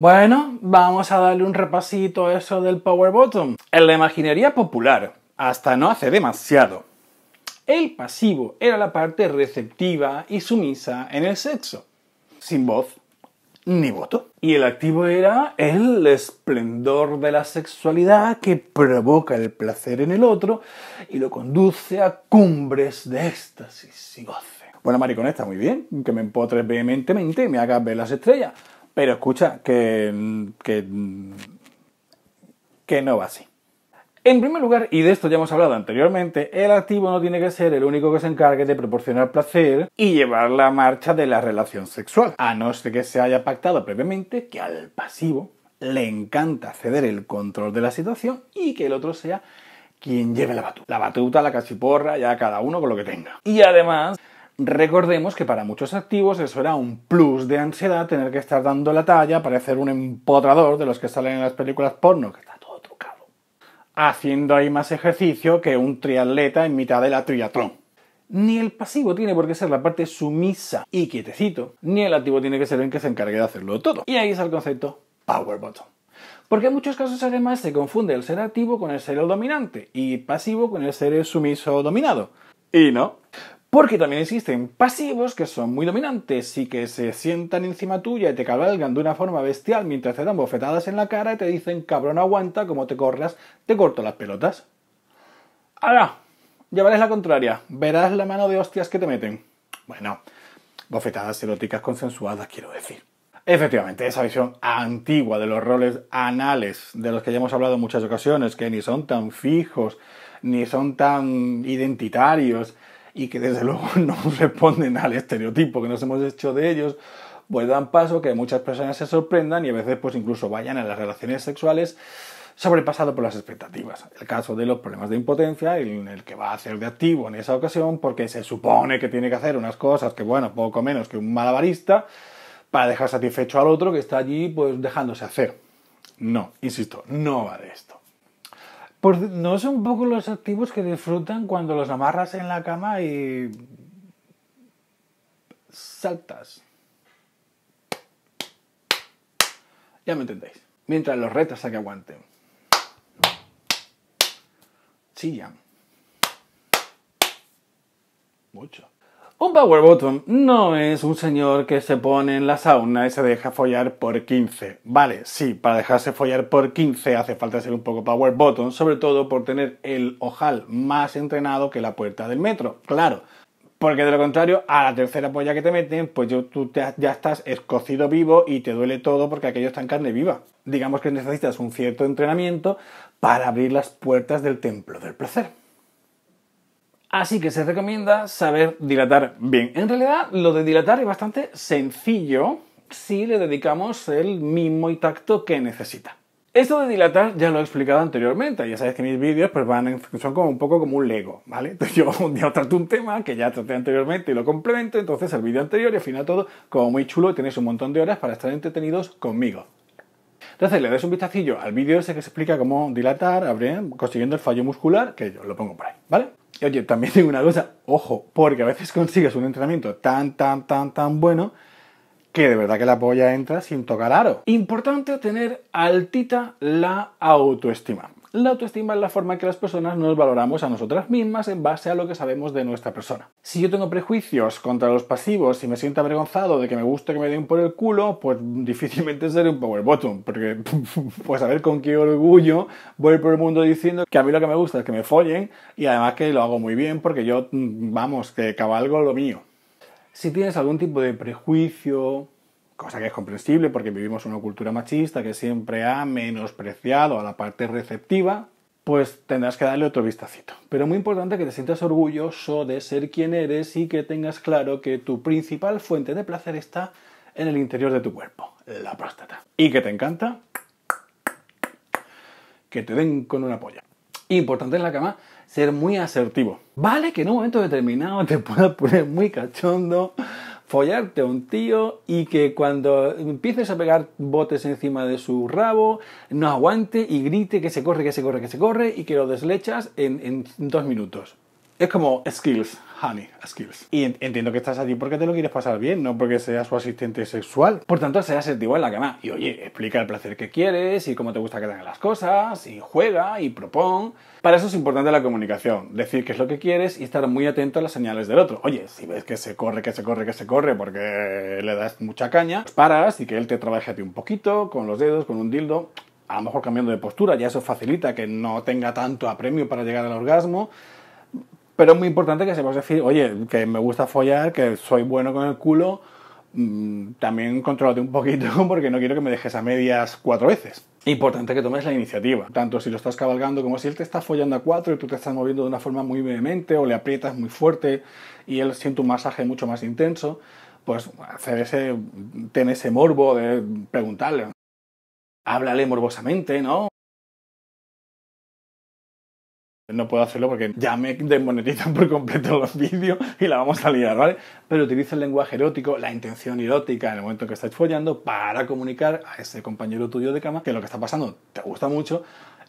Bueno, vamos a darle un repasito a eso del Power Bottom. En la imaginería popular, hasta no hace demasiado, el pasivo era la parte receptiva y sumisa en el sexo, sin voz ni voto. Y el activo era el esplendor de la sexualidad que provoca el placer en el otro y lo conduce a cumbres de éxtasis y goce. Bueno, maricón, está muy bien, que me empotres vehementemente y me hagas ver las estrellas. Pero escucha, que, que, que no va así. En primer lugar, y de esto ya hemos hablado anteriormente, el activo no tiene que ser el único que se encargue de proporcionar placer y llevar la marcha de la relación sexual, a no ser que se haya pactado previamente que al pasivo le encanta ceder el control de la situación y que el otro sea quien lleve la batuta. La batuta, la cachiporra, ya cada uno con lo que tenga. Y además, recordemos que para muchos activos eso era un plus de ansiedad tener que estar dando la talla, parecer un empotrador de los que salen en las películas porno, haciendo ahí más ejercicio que un triatleta en mitad de la triatlón. Ni el pasivo tiene por qué ser la parte sumisa y quietecito, ni el activo tiene que ser el que se encargue de hacerlo todo. Y ahí está el concepto Power Bottom. Porque en muchos casos además se confunde el ser activo con el ser el dominante y pasivo con el ser el sumiso dominado. Y no. Porque también existen pasivos que son muy dominantes y que se sientan encima tuya y te cabalgan de una forma bestial mientras te dan bofetadas en la cara y te dicen, cabrón, aguanta, como te corras, te corto las pelotas. Ahora, llevarás la contraria, verás la mano de hostias que te meten. Bueno, bofetadas eróticas consensuadas, quiero decir. Efectivamente, esa visión antigua de los roles anales, de los que ya hemos hablado en muchas ocasiones, que ni son tan fijos, ni son tan identitarios, y que desde luego no responden al estereotipo que nos hemos hecho de ellos, pues dan paso que muchas personas se sorprendan y a veces pues incluso vayan a las relaciones sexuales sobrepasado por las expectativas. El caso de los problemas de impotencia, en el que va a hacer de activo en esa ocasión porque se supone que tiene que hacer unas cosas que, bueno, poco menos que un malabarista para dejar satisfecho al otro que está allí pues dejándose hacer. No, insisto, no va de esto. ¿No son un poco los activos que disfrutan cuando los amarras en la cama y saltas? Ya me entendéis. Mientras los retas a que aguanten. Chillan. Mucho. Un power bottom no es un señor que se pone en la sauna y se deja follar por 15. Vale, sí, para dejarse follar por 15 hace falta ser un poco power bottom, sobre todo por tener el ojal más entrenado que la puerta del metro. Claro, porque de lo contrario, a la tercera polla que te meten, pues tú ya estás escocido vivo y te duele todo porque aquello está en carne viva. Digamos que necesitas un cierto entrenamiento para abrir las puertas del templo del placer. Así que se recomienda saber dilatar bien. En realidad, lo de dilatar es bastante sencillo si le dedicamos el mimo y tacto que necesita. Esto de dilatar ya lo he explicado anteriormente, ya sabes que mis vídeos pues van son como un poco como un Lego, ¿vale? Entonces yo un día trato un tema que ya traté anteriormente y lo complemento, entonces el vídeo anterior y al final todo como muy chulo y tenéis un montón de horas para estar entretenidos conmigo. Entonces le das un vistacillo al vídeo ese que se explica cómo dilatar, consiguiendo el fallo muscular, que yo lo pongo por ahí, ¿vale? Oye, también tengo una cosa, ojo, porque a veces consigues un entrenamiento tan, tan, tan, tan bueno que de verdad que la polla entra sin tocar aro. Importante tener altita la autoestima. La autoestima es la forma en que las personas nos valoramos a nosotras mismas en base a lo que sabemos de nuestra persona. Si yo tengo prejuicios contra los pasivos y me siento avergonzado de que me guste que me den por el culo, pues difícilmente seré un power bottom, porque pues a ver con qué orgullo voy por el mundo diciendo que a mí lo que me gusta es que me follen y además que lo hago muy bien porque yo, vamos, que cabalgo lo mío. Si tienes algún tipo de prejuicio, cosa que es comprensible porque vivimos una cultura machista que siempre ha menospreciado a la parte receptiva, pues tendrás que darle otro vistacito. Pero muy importante que te sientas orgulloso de ser quien eres y que tengas claro que tu principal fuente de placer está en el interior de tu cuerpo, la próstata. Y que te encanta que te den con una polla. Importante en la cama ser muy asertivo. Vale que en un momento determinado te pueda poner muy cachondo, follarte a un tío y que cuando empieces a pegar botes encima de su rabo, no aguante y grite que se corre, que se corre, que se corre y que lo deslechas en, en dos minutos. Es como skills, honey, skills. Y entiendo que estás allí porque te lo quieres pasar bien, no porque seas su asistente sexual. Por tanto, sea asertivo en la cama. Y oye, explica el placer que quieres y cómo te gusta que tengan las cosas, y juega y propon. Para eso es importante la comunicación, decir qué es lo que quieres y estar muy atento a las señales del otro. Oye, si ves que se corre, que se corre, que se corre porque le das mucha caña, paras y que él te trabaje a ti un poquito, con los dedos, con un dildo, a lo mejor cambiando de postura, ya eso facilita que no tenga tanto apremio para llegar al orgasmo. Pero es muy importante que sepas decir, oye, que me gusta follar, que soy bueno con el culo, mm, también controlate un poquito porque no quiero que me dejes a medias cuatro veces. Importante que tomes la iniciativa, tanto si lo estás cabalgando como si él te está follando a cuatro y tú te estás moviendo de una forma muy vehemente o le aprietas muy fuerte y él siente un masaje mucho más intenso, pues hacer ese, tener ese morbo de preguntarle, háblale morbosamente, ¿no? No puedo hacerlo porque ya me desmonetizan por completo los vídeos y la vamos a liar, ¿vale? Pero utiliza el lenguaje erótico, la intención erótica en el momento que estáis follando para comunicar a ese compañero tuyo de cama que lo que está pasando te gusta mucho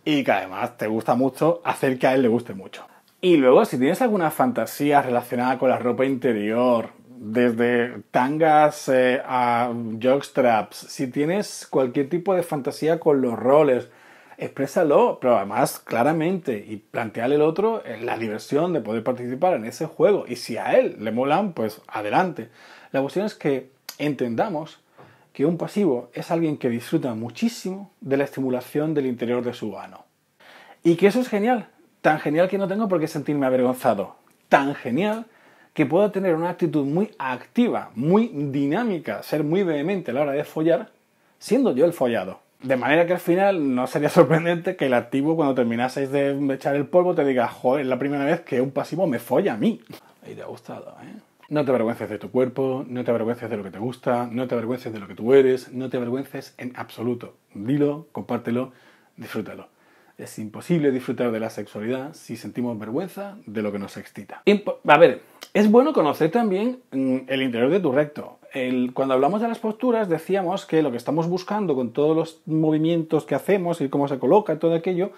y que además te gusta mucho hacer que a él le guste mucho. Y luego, si tienes alguna fantasía relacionada con la ropa interior, desde tangas eh, a jockstraps, si tienes cualquier tipo de fantasía con los roles, exprésalo, pero además claramente y planteale al otro la diversión de poder participar en ese juego. Y si a él le molan, pues adelante. La cuestión es que entendamos que un pasivo es alguien que disfruta muchísimo de la estimulación del interior de su ano. Y que eso es genial, tan genial que no tengo por qué sentirme avergonzado, tan genial que puedo tener una actitud muy activa, muy dinámica, ser muy vehemente a la hora de follar, siendo yo el follado. De manera que al final no sería sorprendente que el activo cuando terminaseis de echar el polvo te diga, joder, es la primera vez que un pasivo me folla a mí. Y te ha gustado, ¿eh? No te avergüences de tu cuerpo, no te avergüences de lo que te gusta, no te avergüences de lo que tú eres, no te avergüences en absoluto. Dilo, compártelo, disfrútalo. Es imposible disfrutar de la sexualidad si sentimos vergüenza de lo que nos excita. a ver, es bueno conocer también mm, el interior de tu recto. Cuando hablamos de las posturas decíamos que lo que estamos buscando con todos los movimientos que hacemos y cómo se coloca todo aquello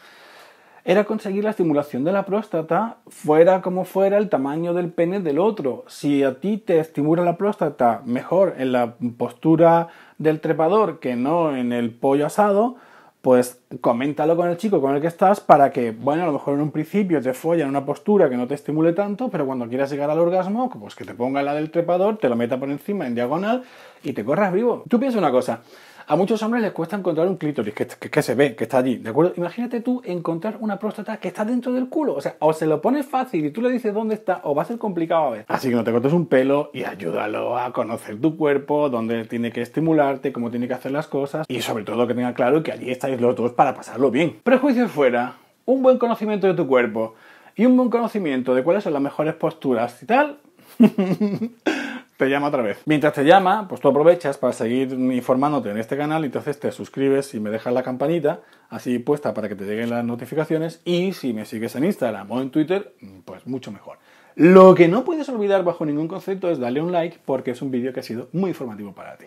era conseguir la estimulación de la próstata fuera como fuera el tamaño del pene del otro. Si a ti te estimula la próstata mejor en la postura del trepador que no en el pollo asado, pues coméntalo con el chico con el que estás para que, bueno, a lo mejor en un principio te folla en una postura que no te estimule tanto, pero cuando quieras llegar al orgasmo, pues que te ponga la del trepador, te lo meta por encima en diagonal y te corras vivo. Tú piensas una cosa, a muchos hombres les cuesta encontrar un clítoris que, se ve, que está allí, ¿de acuerdo? Imagínate tú encontrar una próstata que está dentro del culo. O sea, o se lo pones fácil y tú le dices dónde está, o va a ser complicado a ver. Así que no te cortes un pelo y ayúdalo a conocer tu cuerpo, dónde tiene que estimularte, cómo tiene que hacer las cosas y sobre todo que tenga claro que allí estáis los dos para pasarlo bien. Prejuicios fuera, un buen conocimiento de tu cuerpo y un buen conocimiento de cuáles son las mejores posturas y tal. te llama otra vez. Mientras te llama, pues tú aprovechas para seguir informándote en este canal, entonces te suscribes y me dejas la campanita así puesta para que te lleguen las notificaciones y si me sigues en Instagram o en Twitter, pues mucho mejor. Lo que no puedes olvidar bajo ningún concepto es darle un like porque es un vídeo que ha sido muy informativo para ti.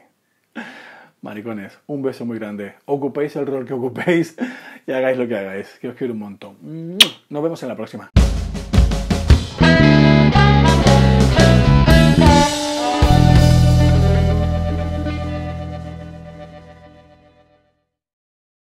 Maricones, un beso muy grande. Ocupéis el rol que ocupéis y hagáis lo que hagáis, que os quiero un montón. Nos vemos en la próxima.